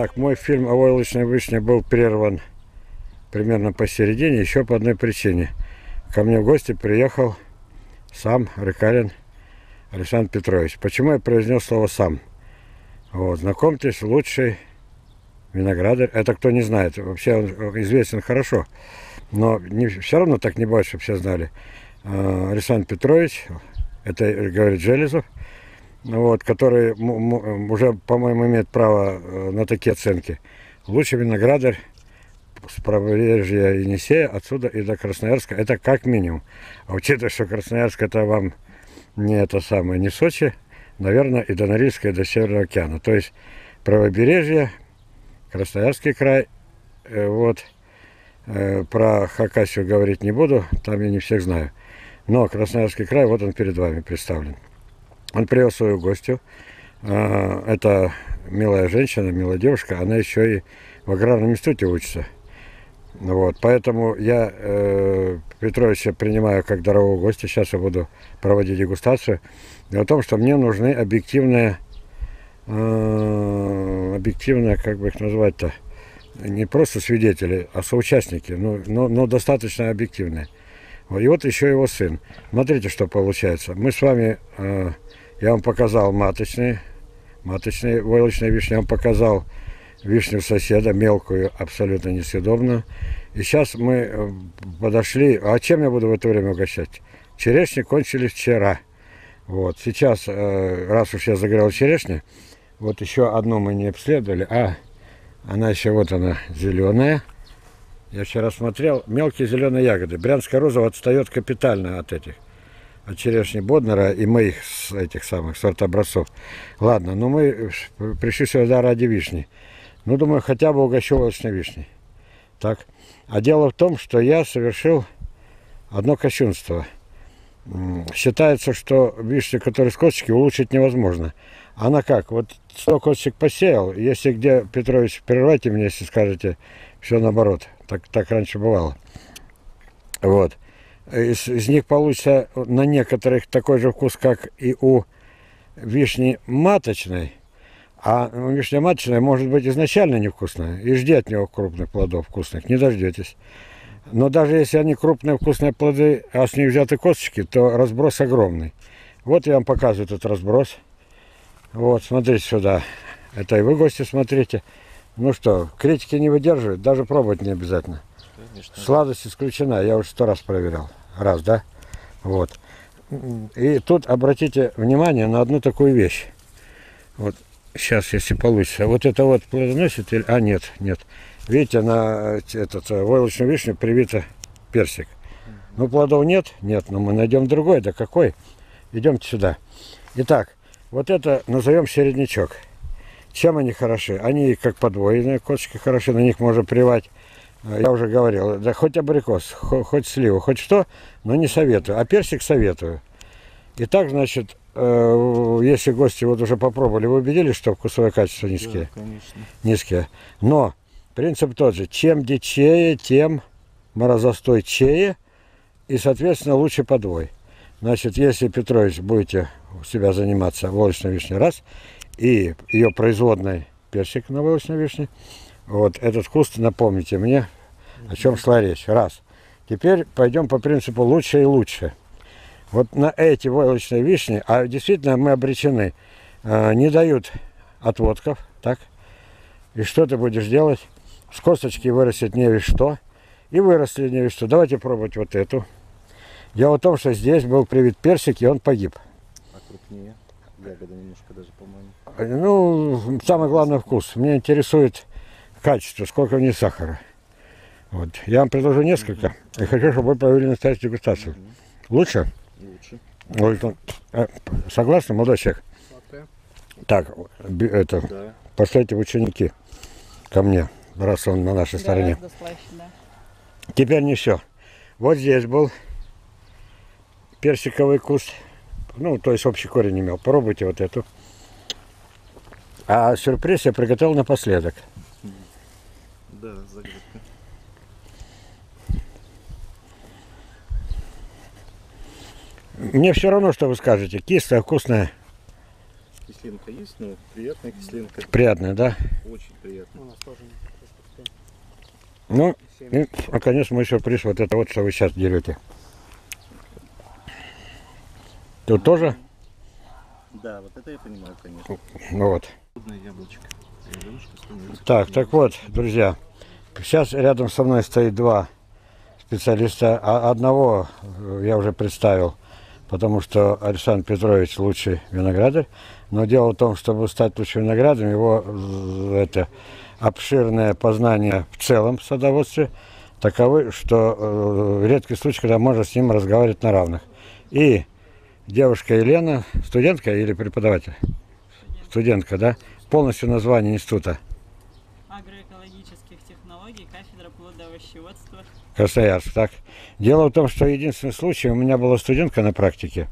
Так, мой фильм о войлочной вышне был прерван примерно посередине, еще по одной причине. Ко мне в гости приехал сам Рыкарин Александр Петрович. Почему я произнес слово «сам»? Вот, знакомьтесь, лучший виноградарь. Это кто не знает. Вообще он известен хорошо. Но не, все равно так не бывает, чтобы все знали. А, Александр Петрович, это говорит Железов, вот, который уже, по-моему, имеет право э, на такие оценки. Лучший виноградарь с побережья Енисея отсюда и до Красноярска, это как минимум. А учитывая, что Красноярск это вам не это самое, не Сочи, наверное, и до Норильска, и до Северного океана. То есть правобережье, Красноярский край, э, вот, э, про Хакасию говорить не буду, там я не всех знаю. Но Красноярский край, вот он перед вами представлен. Он привел свою гостью. А, это милая женщина, милая девушка. Она еще и в аграрном институте учится. Вот, поэтому я э, Петровича принимаю как дорогого гостя. Сейчас я буду проводить дегустацию. Дело в том, что мне нужны объективные, э, объективные, как бы их назвать-то, не просто свидетели, а соучастники, но, но, но достаточно объективные. И вот еще его сын. Смотрите, что получается. Мы с вами э, я вам показал маточные, маточные войлочные вишни. Я вам показал вишню соседа, мелкую, абсолютно несъедобную. И сейчас мы э, подошли. А чем я буду в это время угощать? Черешни кончились вчера. Вот, сейчас, э, раз уж я загорел черешни, вот еще одну мы не обследовали. А, она еще вот она, зеленая. Я вчера смотрел, мелкие зеленые ягоды. Брянская роза отстает капитально от этих от черешни Боднера и моих этих самых сорт образцов. Ладно, но ну мы пришли сюда ради вишни. Ну, думаю, хотя бы угощу волочной вишней. Так. А дело в том, что я совершил одно кощунство. Считается, что вишню, которые с косточки, улучшить невозможно. Она как? Вот 100 косточек посеял, если где, Петрович, прервайте меня, если скажете, все наоборот. Так, так раньше бывало. Вот из, из них получится на некоторых такой же вкус, как и у вишни маточной. А вишня маточная может быть изначально невкусная. И жди от него крупных плодов вкусных, не дождетесь. Но даже если они крупные вкусные плоды, а с них взяты косточки, то разброс огромный. Вот я вам показываю этот разброс. Вот, смотрите сюда. Это и вы, гости, смотрите. Ну что, критики не выдерживают, даже пробовать не обязательно. Конечно. Сладость исключена, я уже сто раз проверял. Раз, да? Вот. И тут обратите внимание на одну такую вещь. Вот сейчас, если получится. Вот это вот плодоносит или... А, нет, нет. Видите, на этот войлочную вишню привито персик. Ну, плодов нет? Нет, но мы найдем другой. Да какой? Идемте сюда. Итак, вот это назовем середнячок. Чем они хороши? Они как подвоенные косточки хороши, на них можно привать я уже говорил, да хоть абрикос, хоть сливу, хоть что, но не советую. А персик советую. Итак, значит, э, если гости вот уже попробовали, вы убедились, что вкусовое качество низкие? Да, конечно. Низкие. Но принцип тот же. Чем дичее, тем морозостойчее и, соответственно, лучше подвой. Значит, если, Петрович, будете у себя заниматься волочной вишней раз, и ее производной персик на волочной вишне, вот этот вкус, напомните мне, о чем шла речь. Раз. Теперь пойдем по принципу лучше и лучше. Вот на эти войлочные вишни, а действительно мы обречены, э, не дают отводков, так? И что ты будешь делать? С косточки вырастет не весь что. И выросли не весь что. Давайте пробовать вот эту. Дело в том, что здесь был привит персик, и он погиб. А крупнее? Ягода немножко даже, по-моему. Ну, самый главный вкус. Мне интересует качество, сколько в ней сахара. Вот. Я вам предложу несколько. И хочу, чтобы вы провели настоящую дегустацию. Лучше? Лучше. Вот, э, согласны, молодой человек? Так, это, да. пошлите ученики ко мне, раз он на нашей стороне. Да. Теперь не все. Вот здесь был персиковый куст. Ну, то есть общий корень имел. Попробуйте вот эту. А сюрприз я приготовил напоследок. Да, загадка. Мне все равно, что вы скажете. Кислая, вкусная. кислинка есть, но приятная кислинка. Приятное, да? Очень приятно. У нас тоже Ну, и, наконец, мой сюрприз, вот это вот, что вы сейчас дерете. Тут тоже? Да, вот это я понимаю, конечно. Ну вот. Так, так вот, друзья, сейчас рядом со мной стоит два специалиста. А одного э, я уже представил, потому что Александр Петрович лучший виноградарь. Но дело в том, чтобы стать лучшим виноградарем, его э, это обширное познание в целом в садоводстве таковы, что э, редкий случай, когда можно с ним разговаривать на равных. И девушка Елена, студентка или преподаватель? Студентка, да? Полностью название института. агроэкологических технологий, кафедра плодовощеводства. Красноярск, так. Дело в том, что единственный случай, у меня была студентка на практике,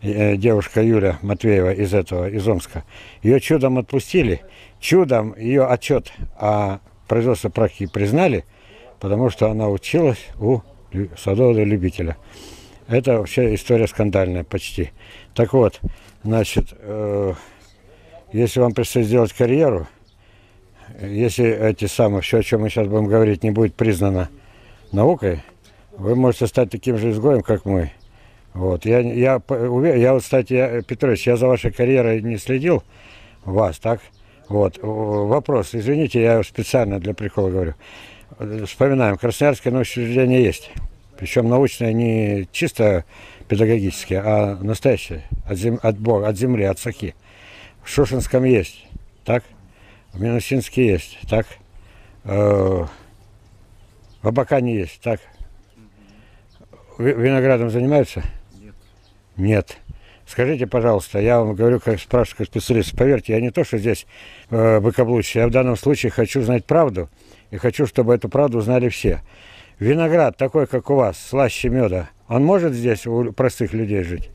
э, девушка Юля Матвеева из этого, из Омска. Ее чудом отпустили, чудом ее отчет о производстве практики признали, потому что она училась у садового любителя. Это вообще история скандальная почти. Так вот, значит, э, если вам предстоит сделать карьеру, если эти самые, все, о чем мы сейчас будем говорить, не будет признано наукой, вы можете стать таким же изгоем, как мы. Вот. Я, я, я кстати, я, Петрович, я за вашей карьерой не следил, вас, так? Вот. Вопрос, извините, я специально для прикола говорю. Вспоминаем, Красноярское научное учреждение есть. Причем научное не чисто педагогическое, а настоящее, от, зем- от Бога, от земли, от сахи. В Шушинском есть, так? В Минусинске есть, так? Э, в Абакане есть, так? Ви- Виноградом занимаются? Нет. Нет. Скажите, пожалуйста, я вам говорю, как спрашиваю как специалист, поверьте, я не то, что здесь э, выкаблучиваю, я в данном случае хочу знать правду, и хочу, чтобы эту правду знали все. Виноград такой, как у вас, слаще меда, он может здесь у простых людей жить?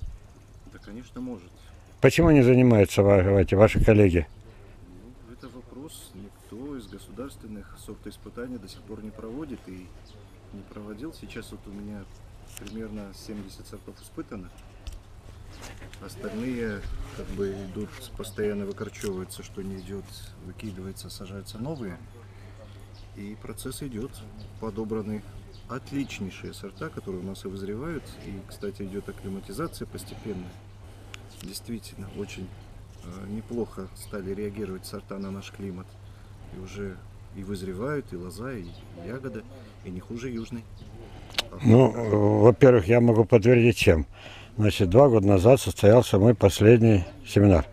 Да, конечно, может. Почему не занимаются эти ваши коллеги? Ну, это вопрос никто из государственных сортоиспытаний до сих пор не проводит и не проводил. Сейчас вот у меня примерно 70 сортов испытано. Остальные как бы идут, постоянно выкорчевываются, что не идет, выкидывается, сажаются новые. И процесс идет. Подобраны отличнейшие сорта, которые у нас и вызревают. И, кстати, идет акклиматизация постепенно. Действительно, очень э, неплохо стали реагировать сорта на наш климат. И уже и вызревают, и лоза, и ягода, и не хуже южной. Ну, во-первых, я могу подтвердить чем. Значит, два года назад состоялся мой последний семинар.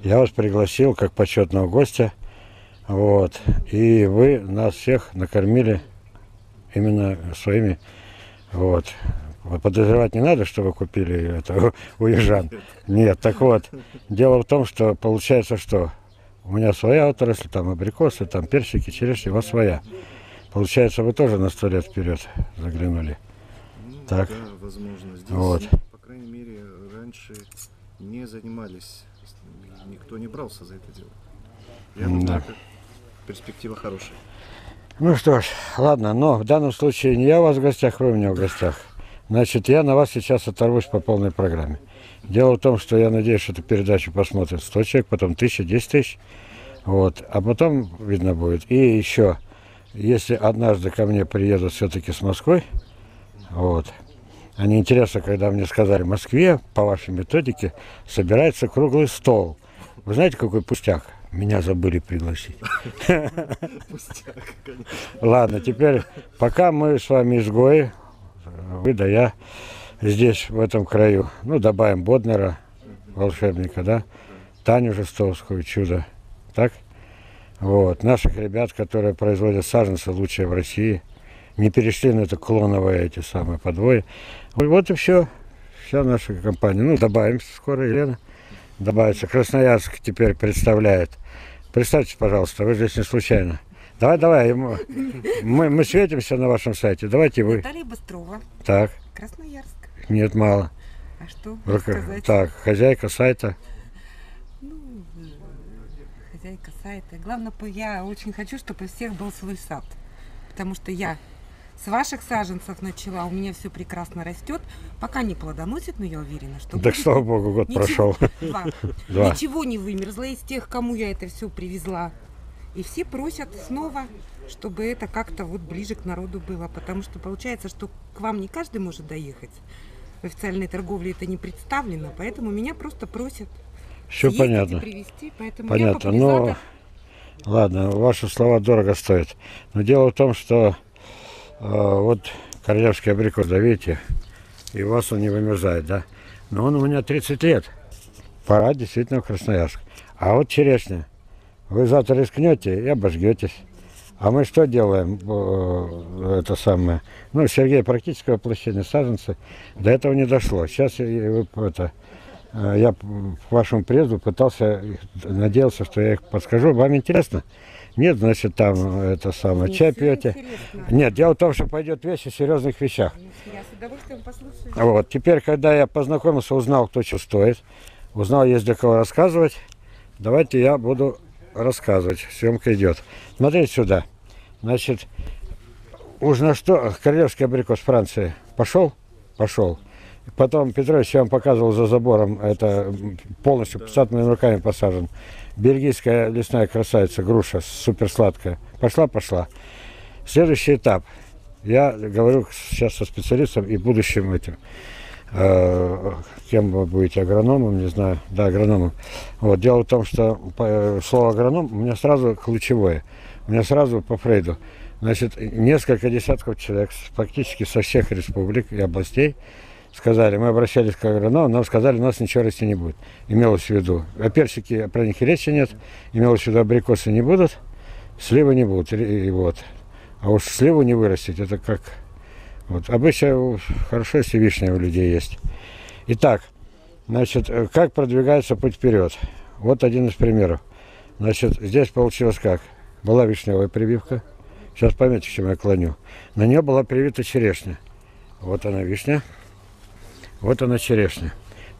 Я вас пригласил как почетного гостя, вот, и вы нас всех накормили именно своими, вот. Подозревать не надо, что вы купили это у южан. Нет, так вот, дело в том, что получается, что у меня своя отрасль, там абрикосы, там персики, черешни, у вас своя. Получается, вы тоже на сто лет вперед заглянули. Так. Да, возможно. Здесь, Вот. по крайней мере, раньше не занимались, никто не брался за это дело. Я думаю, Да. перспектива хорошая. Ну что ж, ладно, но в данном случае не я у вас в гостях, вы у меня в гостях. Значит, я на вас сейчас оторвусь по полной программе. Дело в том, что я надеюсь, что эту передачу посмотрит 100 человек, потом 1000, 10 тысяч. Вот. А потом видно будет. И еще, если однажды ко мне приедут все-таки с Москвы, вот, они интересно, когда мне сказали, в Москве по вашей методике собирается круглый стол. Вы знаете, какой пустяк? Меня забыли пригласить. Ладно, теперь, пока мы с вами изгои, вы да я здесь, в этом краю, ну, добавим Боднера, волшебника, да, Таню Жестовскую, чудо, так? Вот, наших ребят, которые производят саженцы лучшие в России, не перешли на это клоновые эти самые подвои. Вот и все, вся наша компания. Ну, добавим скоро, Елена, добавится. Красноярск теперь представляет. Представьте, пожалуйста, вы здесь не случайно. Давай, давай, мы, мы светимся на вашем сайте. Давайте вы. Наталья Быстрова, Так, Красноярск. нет, мало. А что Рука- сказать? Так, хозяйка сайта. Ну, хозяйка сайта. Главное, я очень хочу, чтобы у всех был свой сад. Потому что я С ваших саженцев начала. У меня все прекрасно растет. Пока не плодоносит, но я уверена, что Так слава богу, год Ничего- прошел. Два. Два. Ничего не вымерзло из тех, кому я это все привезла. И все просят снова, чтобы это как-то вот ближе к народу было. Потому что получается, что к вам не каждый может доехать. В официальной торговле это не представлено, поэтому меня просто просят Все понятно. привезти. Поэтому я Понятно. Но, популяризатор. ладно, ваши слова дорого стоят. Но дело в том, что э, вот королевский абрикос, да, видите, и у вас он не вымерзает, да? Но он у меня 30 лет. Пора действительно в Красноярск. А вот черешня. Вы завтра рискнете и обожгетесь. А мы что делаем? Э, Это самое. Ну, Сергей практическое воплощение саженцы. До этого не дошло. Сейчас я- это, э, я к вашему приезду пытался, надеялся, что я их подскажу. Вам интересно? Нет, значит, там это самое, чай пьете. интересно. Нет, дело в том, что пойдет вещь о серьезных вещах. Я с удовольствием послушаю. Вот, теперь, когда я познакомился, узнал, кто что стоит, узнал, есть для кого рассказывать, давайте я буду рассказывать. Съемка идет. Смотрите сюда. Значит, уж на что королевский абрикос Франции пошел? Пошел. Потом Петрович я вам показывал за забором, это полностью пятьдесятыми руками посажен. Бельгийская лесная красавица, груша, суперсладкая. Пошла, пошла. Следующий этап. Я говорю сейчас со специалистом и будущим этим. э, кем вы будете, агрономом, не знаю. Да, агрономом. Вот. Дело в том, что слово агроном у меня сразу ключевое. У меня сразу по Фрейду. Значит, несколько десятков человек практически со всех республик и областей сказали, мы обращались к агроному, нам сказали, у нас ничего расти не будет. Имелось в виду, а персики, про них и речи нет, имелось в виду, абрикосы не будут, сливы не будут. И, и вот. А уж сливу не вырастить, это как... Вот. Обычно хорошо, если вишня у людей есть. Итак, значит, э, как продвигается путь вперед? Вот один из примеров. Значит, здесь получилось как? Была вишневая прививка. Сейчас поймете, к чему я клоню. На нее была привита черешня. Вот она вишня. Вот она черешня.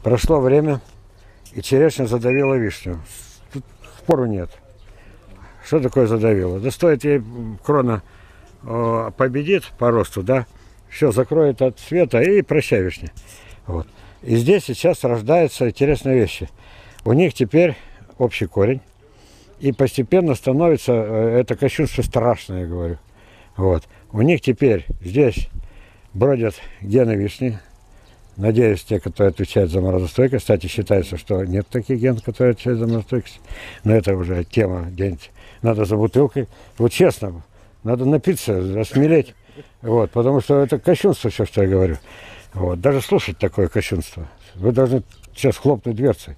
Прошло время, и черешня задавила вишню. Тут спору нет. Что такое задавила? Да стоит ей крона э, победит по росту, да, все закроет от света и прощай вишня. Вот. И здесь сейчас рождаются интересные вещи. У них теперь общий корень, и постепенно становится э, это кощунство страшное, я говорю. Вот. У них теперь здесь бродят гены вишни. Надеюсь, те, которые отвечают за морозостойкость. Кстати, считается, что нет таких генов, которые отвечают за морозостойкость. Но это уже тема где-нибудь. Надо за бутылкой. Вот честно, надо напиться, осмелеть. Вот, потому что это кощунство все, что я говорю. Вот. Даже слушать такое кощунство. Вы должны сейчас хлопнуть дверцей.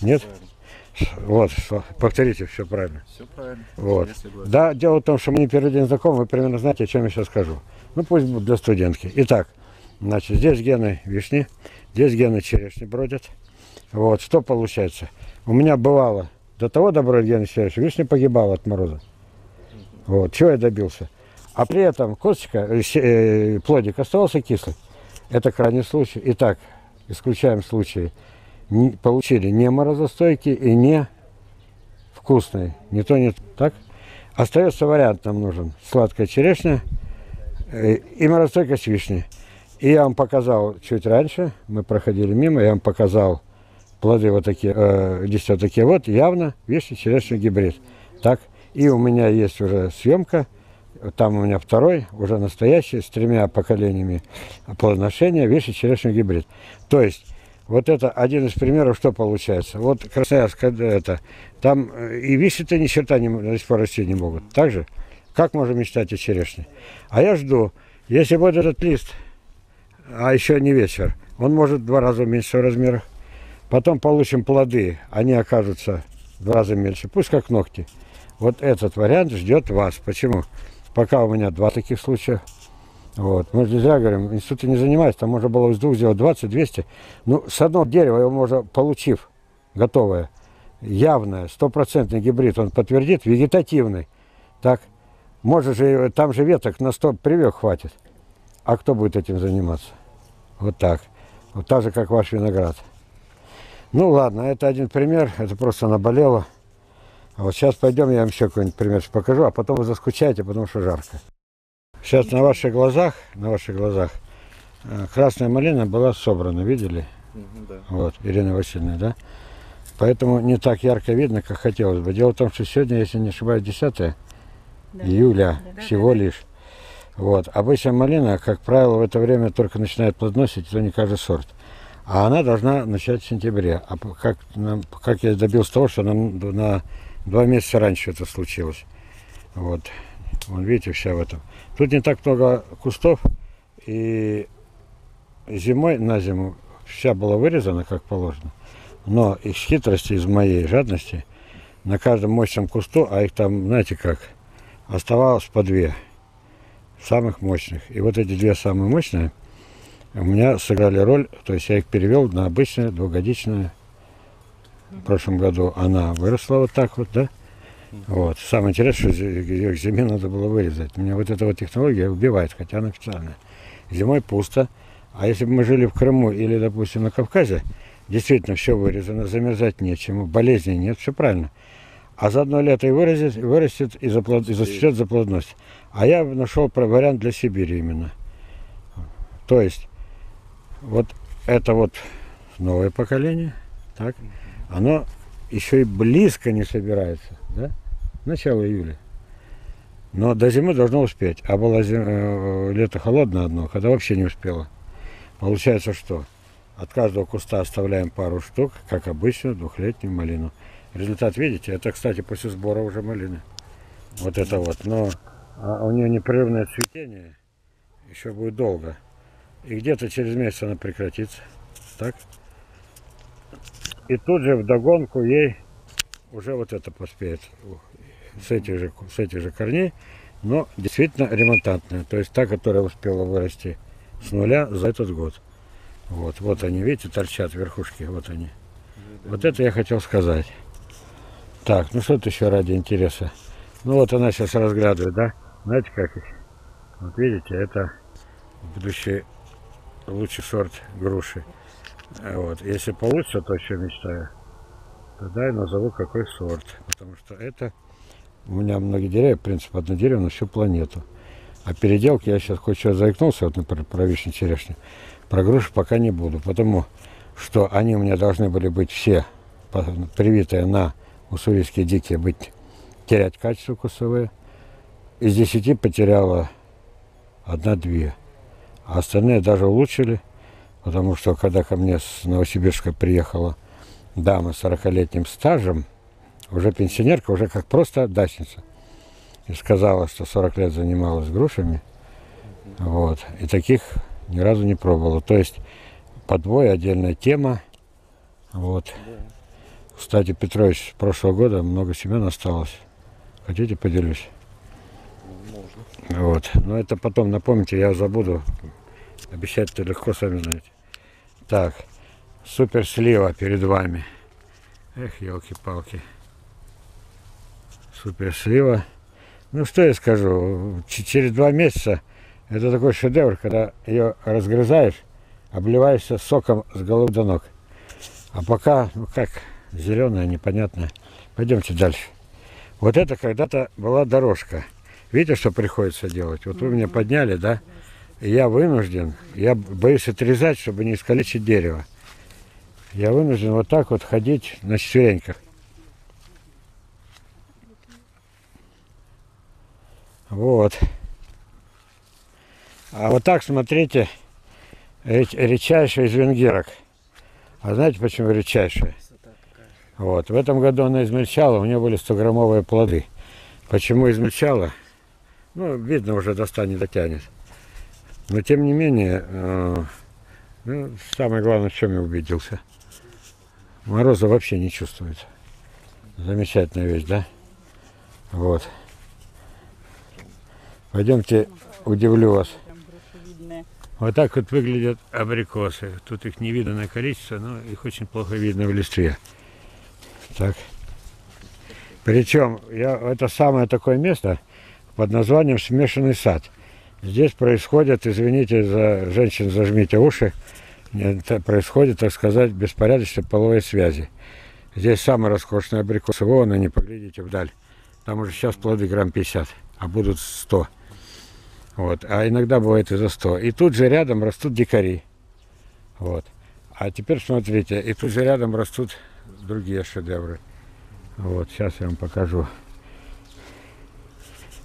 Нет? Вот, что- повторите, все правильно. Все правильно. Вот. Да, дело в том, что мы не первый день знакомы, вы примерно знаете, о чем я сейчас скажу. Ну, пусть будет для студентки. Итак, значит, здесь гены вишни, здесь гены черешни бродят. Вот, что получается? У меня бывало, до того добрали гены черешни, вишня погибала от мороза. Вот, чего я добился? А при этом косточка, э, э, плодик оставался кислый. Это крайний случай. Итак, исключаем случаи. Не- получили не морозостойкие и не вкусные. Не то, не то. Так? Остается вариант нам нужен. Сладкая черешня э, и морозостойкость вишни. И я вам показал чуть раньше, мы проходили мимо, я вам показал плоды вот такие, э, здесь вот такие вот, явно вишня, черешня, гибрид. Так? И у меня есть уже съемка, там у меня второй, уже настоящий, с тремя поколениями плодоношения, вишня, черешня, гибрид. То есть, вот это один из примеров, что получается. Вот Красноярск, это, там э, и вишни-то ни черта не, до сих пор расти не могут. Так же? Как можно мечтать о черешне? А я жду, если будет этот лист, а еще не вечер, он может два раза уменьшиться в размерах. Потом получим плоды, они окажутся два раза меньше, пусть как ногти. Вот этот вариант ждет вас. Почему? Пока у меня два таких случая. Вот. Мы же зря говорим, институты не занимаются, там можно было из двух сделать 20, 200. Ну, с одного дерева его можно, получив готовое, явное, стопроцентный гибрид, он подтвердит, вегетативный. Так, может же, там же веток на 100 привек хватит. А кто будет этим заниматься? Вот так. Вот так же, как ваш виноград. Ну ладно, это один пример, это просто наболело. А вот сейчас пойдем, я вам еще какой-нибудь пример покажу, а потом вы заскучаете, потому что жарко. Сейчас на ваших глазах, на ваших глазах, э, красная малина была собрана, видели? Да. Вот, Ирина Васильевна, да? Поэтому не так ярко видно, как хотелось бы. Дело в том, что сегодня, если не ошибаюсь, 10 Да. июля Да. всего лишь. Вот. Обычно малина, как правило, в это время только начинает плодоносить, то не каждый сорт. А она должна начать в сентябре. А как, как я добился того, что нам на два месяца раньше это случилось. Вот. Вон, видите, вся в этом. Тут не так много кустов, и зимой на зиму вся была вырезана, как положено. Но из хитрости, из моей жадности, на каждом мощном кусту, а их там, знаете как, оставалось по две самых мощных. И вот эти две самые мощные у меня сыграли роль, то есть я их перевел на обычные двухгодичные. В прошлом году она выросла вот так вот, да? Вот. Самое интересное, что ее к зиме надо было вырезать. Меня вот эта вот технология убивает, хотя она официальная. Зимой пусто. А если бы мы жили в Крыму или, допустим, на Кавказе, действительно все вырезано, замерзать нечему, болезней нет, все правильно. А за одно лето и вырастет, вырастет и, заплод, и зацветет заплодность. А я нашел вариант для Сибири именно. То есть, вот это вот новое поколение, так, оно еще и близко не собирается, да? Начало июля. Но до зимы должно успеть. А было зим- э, лето холодное одно, когда вообще не успело. Получается что? От каждого куста оставляем пару штук, как обычно, двухлетнюю малину. Результат видите? Это, кстати, после сбора уже малины. Вот это вот. Но а у нее непрерывное цветение еще будет долго. И где-то через месяц она прекратится. Так? И тут же вдогонку ей уже вот это поспеет. С этих же, с этих же корней. Но действительно ремонтантная. То есть та, которая успела вырасти с нуля за этот год. Вот, вот они, видите, торчат верхушки, вот они. Вот это я хотел сказать. Так, ну что тут еще ради интереса? Ну вот она сейчас разглядывает, да? Знаете как? Вот видите, это будущий лучший сорт груши. Вот. Если получится то, что мечтаю, тогда я назову какой сорт. Потому что это у меня многие деревья, в принципе, одно дерево на всю планету. А переделки я сейчас хоть что заикнулся, вот, например, про вишню черешню. Про груши пока не буду, потому что они у меня должны были быть все привитые на уссурийские дикие, быть, терять качество вкусовые. Из десяти потеряла одна-две. А остальные даже улучшили, потому что когда ко мне с Новосибирска приехала дама с 40-летним стажем, уже пенсионерка, уже как просто дачница, и сказала, что 40 лет занималась грушами, вот, и таких ни разу не пробовала. То есть подвой отдельная тема, вот. Кстати, Петрович, с прошлого года много семян осталось. Хотите, поделюсь? Вот. Но это потом напомните, я забуду. Обещать-то легко, сами знаете. Так, супер слива перед вами. Эх, елки-палки. Супер слива. Ну, что я скажу, через два месяца это такой шедевр, когда ее разгрызаешь, обливаешься соком с головы до ног. А пока, ну как, зеленая, непонятная. Пойдемте дальше. Вот это когда-то была дорожка. Видите, что приходится делать? Вот вы меня подняли, да? Я вынужден, я боюсь отрезать, чтобы не искалечить дерево. Я вынужден вот так вот ходить на четвереньках. Вот. А вот так, смотрите, редчайшая из венгерок. А знаете, почему редчайшая? Вот. В этом году она измельчала, у нее были 100-граммовые плоды. Почему измельчала? Ну, видно, уже до 100 не дотянет. Но, тем не менее, э, ну, самое главное, в чем я убедился. Мороза вообще не чувствуется. Замечательная вещь, да? Вот. Пойдемте, удивлю вас. Вот так вот выглядят абрикосы. Тут их невиданное количество, но их очень плохо видно в листве. Так. Причем я, это самое такое место под названием смешанный сад. Здесь происходит, извините за женщин, зажмите уши, это происходит, так сказать, беспорядочные половые связи. Здесь самые роскошные абрикосы. Вон они, поглядите вдаль. Там уже сейчас плоды грамм 50, а будут 100. Вот. А иногда бывает и за 100. И тут же рядом растут дикари. Вот. А теперь смотрите, и тут же рядом растут другие шедевры. Вот, сейчас я вам покажу.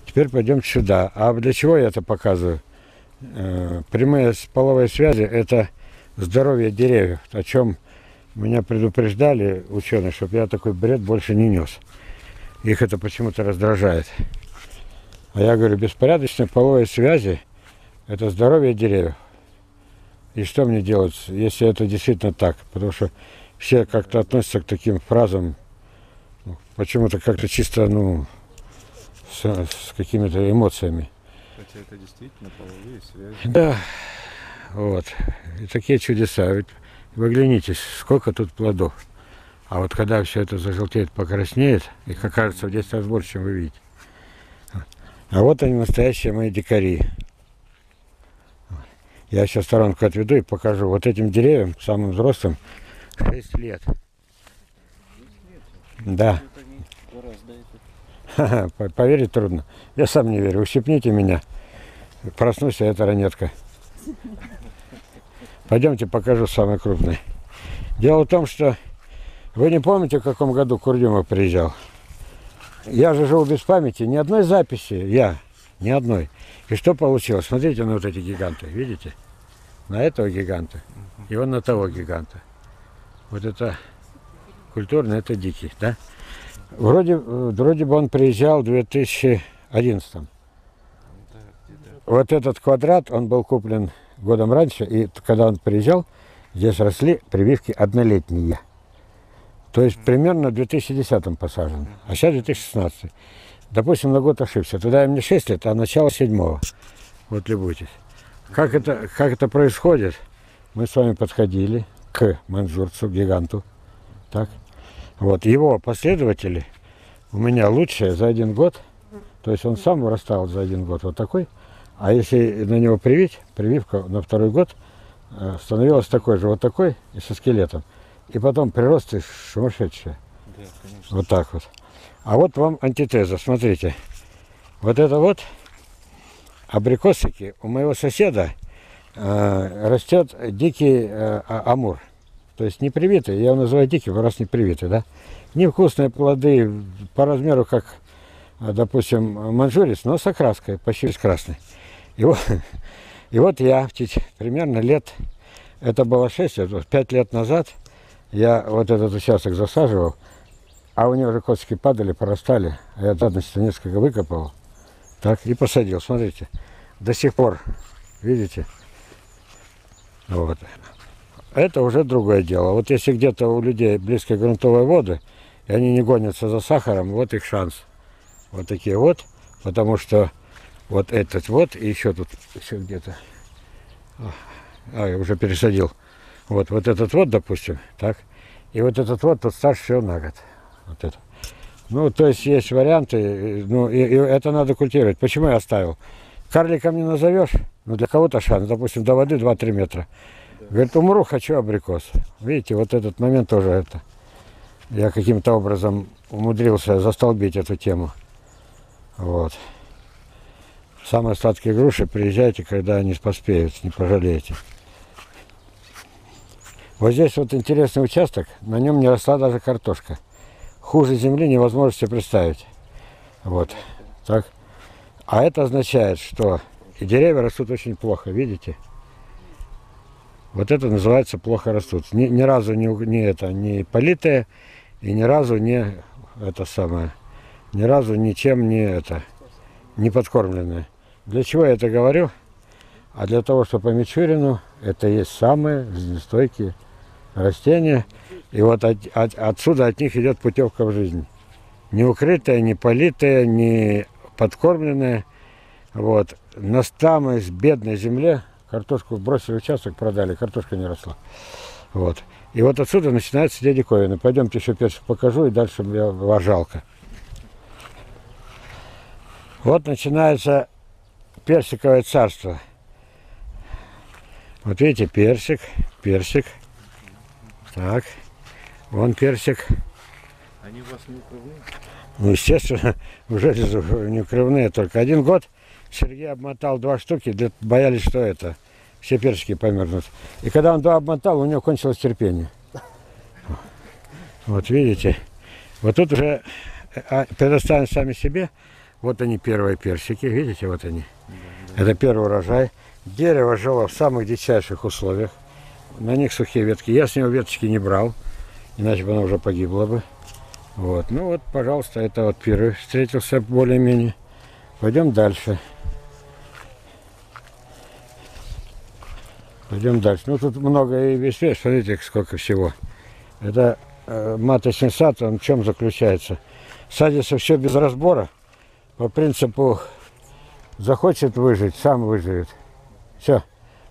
Теперь пойдем сюда. А для чего я это показываю? Э, прямые половые связи – это здоровье деревьев, о чем меня предупреждали ученые, чтобы я такой бред больше не нес. Их это почему-то раздражает. А я говорю, беспорядочные половые связи – это здоровье деревьев. И что мне делать, если это действительно так? Потому что все как-то относятся к таким фразам, ну, почему-то как-то чисто, ну, с, с какими-то эмоциями. Хотя это действительно половые связи. Да, вот. И такие чудеса. Ведь вы глянитесь, сколько тут плодов. А вот когда все это зажелтеет, покраснеет, их окажется в 10 раз больше, чем вы видите. А вот они, настоящие мои дикари. Я сейчас сторонку отведу и покажу. Вот этим деревьям, самым взрослым, 6 лет. Да. Поверить трудно. Я сам не верю. Ущипните меня. Проснусь, а это ранетка. Пойдемте покажу самый крупный. Дело в том, что вы не помните, в каком году Курдюмов приезжал? Я же живу без памяти, ни одной записи, я, ни одной. И что получилось? Смотрите на вот эти гиганты, видите? На этого гиганта и вон на того гиганта. Вот это культурно, это дикий, да? Вроде, вроде бы он приезжал в 2011 Да, где-то. вот этот квадрат, он был куплен годом раньше, и когда он приезжал, здесь росли прививки однолетние. То есть примерно в 2010 посажен, а сейчас 2016. Допустим, на год ошибся. Туда им не 6 лет, а начало седьмого. Вот любуйтесь. Как это, как это происходит? Мы с вами подходили к манжурцу, гиганту. Так? Вот его последователи у меня лучшие за один год. То есть он сам вырастал за один год вот такой. А если на него привить, прививка на второй год э, становилась такой же, вот такой, и со скелетом. И потом приросты сумасшедшие. Да, конечно. Вот так вот. А вот вам антитеза, смотрите. Вот это вот абрикосики у моего соседа э, растет дикий э, а- амур. То есть не привитый, я его называю дикий, раз не привитый, да? Невкусные плоды по размеру, как, э, допустим, манжурец, но с окраской, почти с красной. И вот, и вот я примерно лет, это было 6 лет, 5 лет назад, я вот этот участок засаживал, а у него же косточки падали, порастали. А я жадности несколько выкопал. Так, и посадил. Смотрите. До сих пор. Видите? Вот. Это уже другое дело. Вот если где-то у людей близкие грунтовые воды, и они не гонятся за сахаром, вот их шанс. Вот такие вот. Потому что вот этот вот, и еще тут, еще где-то. А, я уже пересадил. Вот, вот этот вот, допустим, так. И вот этот вот, тут старше всего на год. Вот это. Ну, то есть есть варианты, ну, и, и это надо культивировать. Почему я оставил? Карликом не назовешь, ну, для кого-то шанс, допустим, до воды 2-3 метра. Говорит, умру, хочу абрикос. Видите, вот этот момент тоже это. Я каким-то образом умудрился застолбить эту тему. Вот. Самые сладкие груши приезжайте, когда они поспеют, не пожалеете. Вот здесь вот интересный участок, на нем не росла даже картошка. Хуже земли невозможно себе представить. Вот. Так. А это означает, что и деревья растут очень плохо, видите? Вот это называется плохо растут. Ни, ни разу не, не это, не политые, и ни разу не это самое, ни разу ничем не это, не подкормленные. Для чего я это говорю? А для того, что по Мичурину это есть самые жизнестойкие растения. И вот от- от- отсюда от них идет путевка в жизнь. Не укрытая, не политая, не подкормленная. Вот. На самой бедной земле картошку бросили участок, продали, картошка не росла. Вот. И вот отсюда начинается дядя Ковина. Пойдемте еще персик покажу, и дальше мне вас жалко. Вот начинается персиковое царство. Вот видите, персик, персик. Так, вон персик. Они у вас не укрывные? Ну, естественно, уже не укрывные. Только один год Сергей обмотал два штуки, для- боялись, что это, все перчики померзнут. И когда он два обмотал, у него кончилось терпение. Вот видите, вот тут уже а, предоставим сами себе. Вот они первые персики, видите, вот они. Это первый урожай. Дерево жило в самых дичайших условиях. На них сухие ветки. Я с него веточки не брал, иначе бы оно уже погибло бы. Вот. Ну вот, пожалуйста, это вот первый встретился более-менее. Пойдем дальше. Пойдем дальше. Ну тут много и вес, смотрите, сколько всего. Это э, мата сенсата, он в чем заключается? Садится все без разбора. По принципу захочет выжить, сам выживет. Все.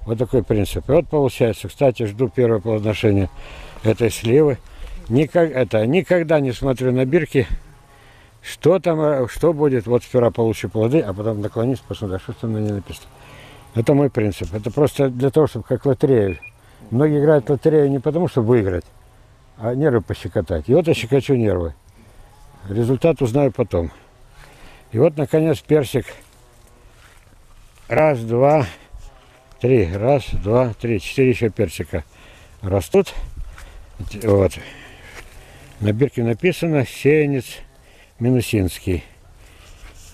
Вот такой принцип. И вот получается, кстати, жду первое плодоношение этой сливы. Никак, это, никогда не смотрю на бирки, что там, э, что будет. Вот сперва получу плоды, а потом наклонюсь, посмотрю, а что там на ней написано. Это мой принцип. Это просто для того, чтобы как лотерею. Многие играют в лотерею не потому, чтобы выиграть, а нервы пощекотать. И вот я щекочу нервы. Результат узнаю потом. И вот, наконец, персик. Раз, два, три. Раз, два, три. Четыре еще персика растут. Вот. На бирке написано сеянец минусинский.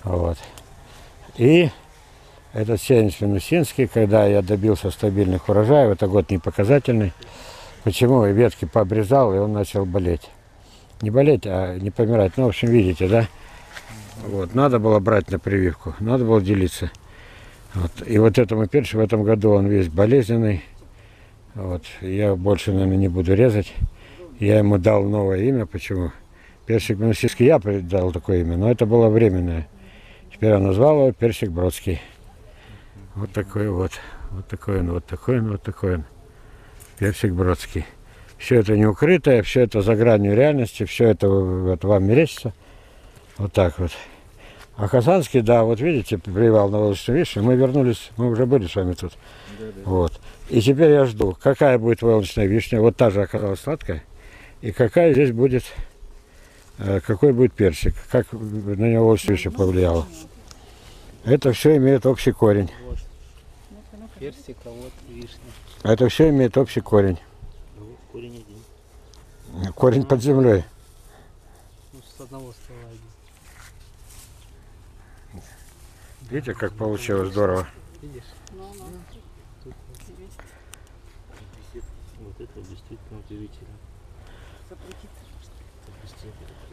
Вот. И этот сеянец минусинский, когда я добился стабильных урожаев, это год не показательный. Почему? И ветки пообрезал, и он начал болеть. Не болеть, а не помирать. Ну, в общем, видите, да? Вот. Надо было брать на прививку, надо было делиться. Вот. И вот этому перцу в этом году он весь болезненный. Вот. Я больше, наверное, не буду резать. Я ему дал новое имя. Почему? Персик Минусинский я дал такое имя, но это было временное. Теперь я назвал его Персик Бродский. Вот такой вот. Вот такой он, вот такой он, вот такой он. Персик Бродский. Все это не укрытое, все это за гранью реальности, все это вот вам мерещится. Вот так вот. А Казанский, да, вот видите, привал на волосную вишню. Мы вернулись, мы уже были с вами тут. Вот. И теперь я жду, какая будет волосная вишня. Вот та же оказалась сладкая. И какая здесь будет, э, какой будет персик. Как на него волосная вишня повлияла. Это все имеет общий корень. Персик, а вот вишня. Это все имеет общий корень. Ну, корень один. Корень под землей. Ну, с одного ствола один. Видите, как получилось здорово. Видишь? Ну, ну. Тут висит. Вот это действительно удивительно.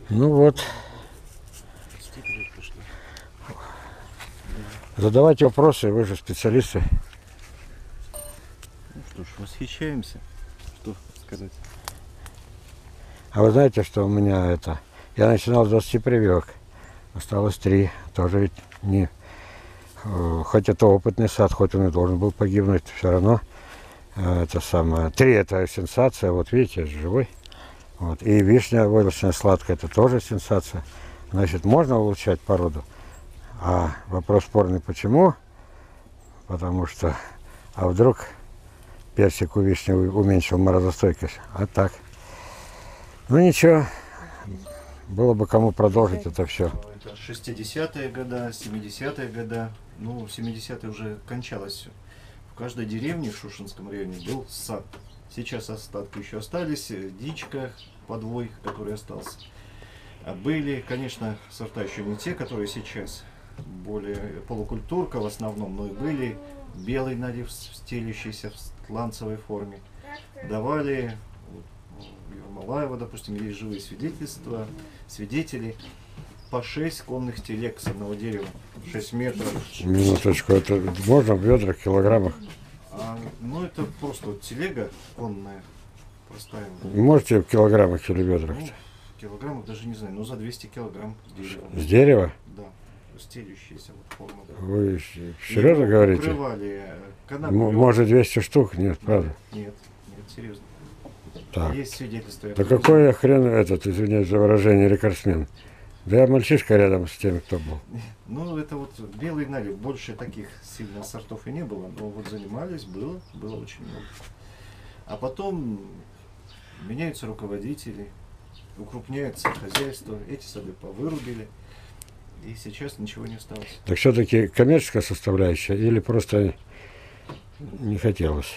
Ну вот, задавайте вопросы, вы же специалисты. Что ж, восхищаемся. Что сказать? А вы знаете, что у меня это... Я начинал с 20 прививок. Осталось 3. Тоже ведь не... э, Хоть это опытный сад, хоть он и должен был погибнуть, все равно э, это самое... Три это сенсация, вот видите, живой. Вот. И вишня волосная сладкая, это тоже сенсация. Значит, можно улучшать породу. А вопрос спорный, почему? Потому что, а вдруг персик у- уменьшил морозостойкость? А так. Ну ничего, было бы кому продолжить это все. Это 60-е года, 70-е года. Ну, в 70-е уже кончалось все. В каждой деревне в Шушинском районе был сад. Сейчас остатки еще остались, э, дичка, подвой, который остался. А были, конечно, сорта еще не те, которые сейчас. Более полукультурка в основном, но и были белый налив, стелющийся в сланцевой форме. Давали Ермолаева, допустим, есть живые свидетельства, свидетели по 6 конных телег с одного дерева, 6 метров. Минуточку, это можно в ведрах, килограммах? А, ну, это просто вот телега конная, простая. Можете в килограммах или ведрах? Ну, в килограммах даже не знаю, но за 200 килограмм с дерева. С дерева? Да, стелющаяся вот форма. Да. Вы серьезно говорите? Укрывали э, коноплёй. Может 200 штук? Нет, правда. Нет, нет, серьезно. Так. Есть свидетельства. я Да какой я хрен этот, извиняюсь за выражение, рекордсмен? Да я мальчишка рядом с теми, кто был. Ну, это вот белый налив. Больше таких сильно сортов и не было, но вот занимались, было, было очень много. А потом меняются руководители, укрупняется хозяйство, эти сады повырубили. И сейчас ничего не осталось. Так все-таки коммерческая составляющая или просто не хотелось?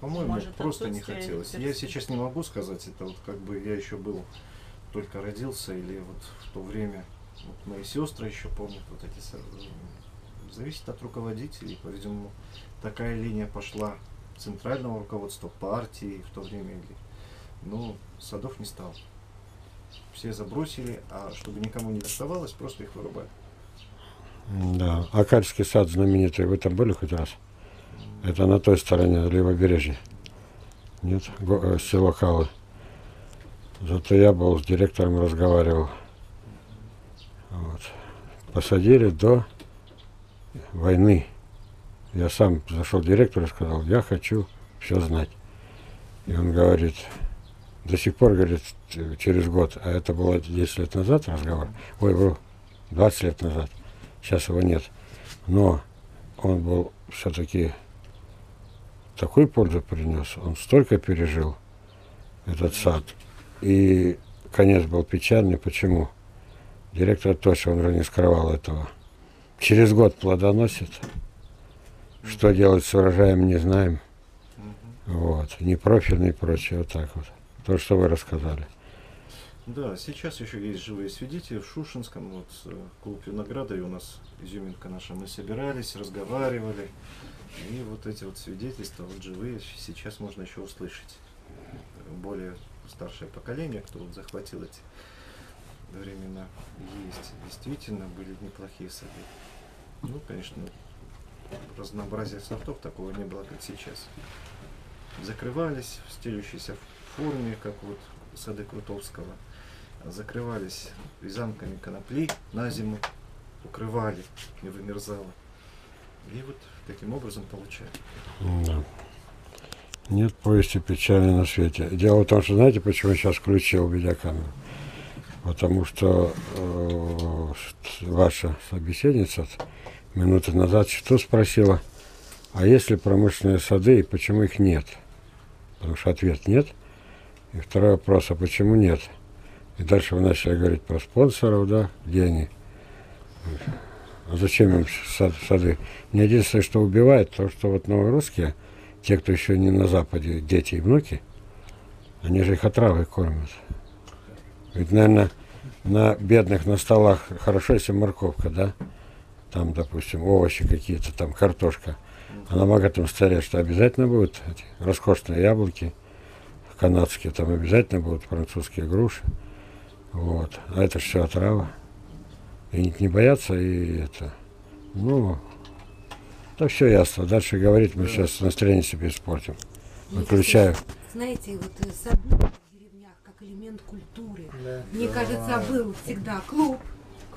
По-моему, просто не хотелось. Я сейчас не могу сказать, это вот как бы я еще был, только родился, или вот в то время, вот мои сестры еще помнят вот эти... м, Зависит от руководителей, по-видимому, такая линия пошла центрального руководства партии в то время. или- Но садов не стало. Все забросили, а чтобы никому не доставалось, просто их вырубали. Да. А Кальский сад знаменитый, вы там были хоть раз? Это на той стороне левобережья. Нет? Э, село Калы. Зато я был с директором разговаривал. Вот. Посадили до войны. Я сам зашел к директору и сказал, я хочу все знать. И он говорит, до сих пор, говорит, через год, а это было 10 лет назад разговор, ой, вру, 20 лет назад, сейчас его нет. Но он был все-таки такой пользу принес, он столько пережил, этот сад. И конец был печальный, почему? Директор точно, он же не скрывал этого. Через год плодоносит. Что делать с урожаем, не знаем. Вот. Не профильный и прочее, вот так вот. То, что вы рассказали. Да, сейчас еще есть живые свидетели в Шушинском, вот э, клуб винограда, и у нас изюминка наша, мы собирались, разговаривали, и вот эти вот свидетельства, вот живые, сейчас можно еще услышать. Более старшее поколение, кто вот захватил эти времена, есть. Действительно, были неплохие сады. Ну, конечно, разнообразия сортов такого не было, как сейчас. Закрывались в стелющейся форме, как вот сады Крутовского закрывались вязанками конопли на зиму, укрывали, не вымерзало. И вот таким образом получали. Да. Нет повести печали на свете. Дело в том, что знаете, почему я сейчас включил видеокамеру? Потому что э, ваша собеседница минуты назад что спросила, а есть ли промышленные сады и почему их нет? Потому что ответ нет. И второй вопрос, а почему нет? И дальше вы начали говорить про спонсоров, да, где они? А зачем им сад- сады? Мне единственное, что убивает, то, что вот новорусские, те, кто еще не на Западе, дети и внуки, они же их отравой кормят. Ведь, наверное, на бедных на столах хорошо, если морковка, да? Там, допустим, овощи какие-то, там картошка. А на богатом столе что обязательно будут эти роскошные яблоки, канадские, там обязательно будут французские груши. Вот. А это все отрава. И не, не боятся, и это. Ну, да все ясно. Дальше говорить мы сейчас настроение себе испортим. Выключаю. Знаете, вот э, в деревнях как элемент культуры. Да. Мне кажется, был всегда клуб,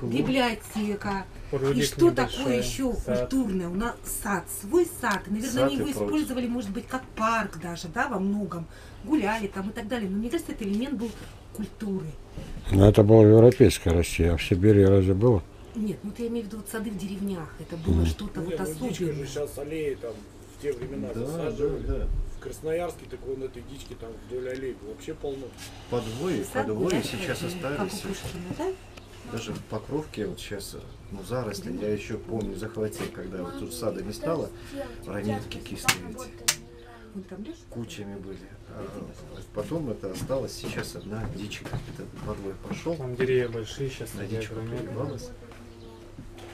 библиотека. И что такое еще сад. культурное? У нас сад, свой сад. Наверное, Сад они его использовали, может быть, как парк даже, да, во многом. Гуляли там и так далее. Но мне кажется, это элемент был культуры. Но это была европейская Россия, а в Сибири разве было? Нет, ну я имею в виду вот сады в деревнях. Это было что-то вот Нет, ну дичка же особенное. сейчас аллеи там в те времена Да, да, засаживали. да. В Красноярске так вон этой дички там вдоль аллей вообще полно. Подвои гулять сейчас ходили, Как у остались. Пушкина, да? Даже в Покровке вот сейчас, ну, заросли, я еще помню, захватил, когда вот тут сада не стало, ранетки кислые эти кучами были. А потом это осталось сейчас одна дичка. Это подвой пошел, Там деревья большие сейчас на дичку огроменные.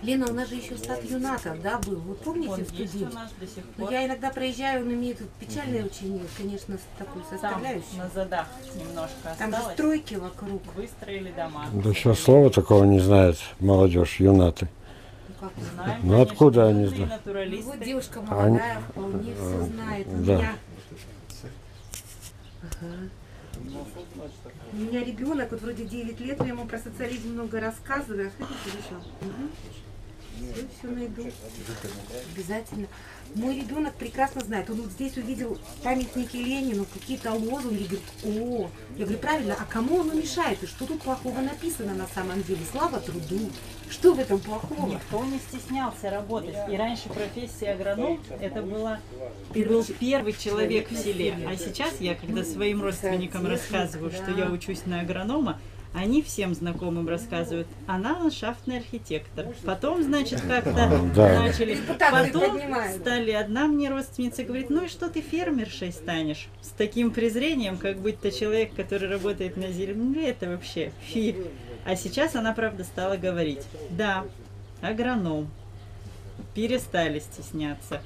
Лена, у нас же еще сад юнатов, да, был. Вот помните Он в сих Ну, я иногда проезжаю, он имеет печальное очень, конечно, такую Там составляющую. на задах немножко Там же осталось. стройки вокруг. Выстроили дома. Да сейчас слова такого не знает молодежь, юнаты. Ну, как вы Знаем, Ну, конечно, откуда они знают? Ну, вот девушка А они- молодая, вполне все знает. У да. меня, Ага. У меня ребенок, вот вроде 9 лет, я ему про социализм много рассказываю. А хотите еще? Все, все найду. Обязательно. Мой ребенок прекрасно знает. Он вот здесь увидел памятники Ленину, какие-то лозунги. Говорит, о, я говорю, правильно, а кому оно мешает? И что тут плохого написано на самом деле? Слава труду. Что в этом плохого? Никто не стеснялся работать. И раньше профессия агроном это была ты был первый человек в селе. А сейчас я, когда своим родственникам рассказываю, что я учусь на агронома, Они всем знакомым рассказывают, она ландшафтный архитектор. Потом, значит, как-то Да. начали. Потом стали одна мне родственница говорит, ну и что ты фермершей станешь? С таким презрением, как будто человек, который работает на земле, это вообще фи. А сейчас она, правда, стала говорить, да, агроном, перестали стесняться.